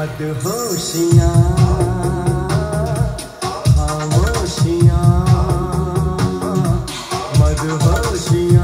मद होशियार हाँ होशियार मद होशियार